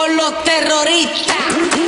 con los terroristas.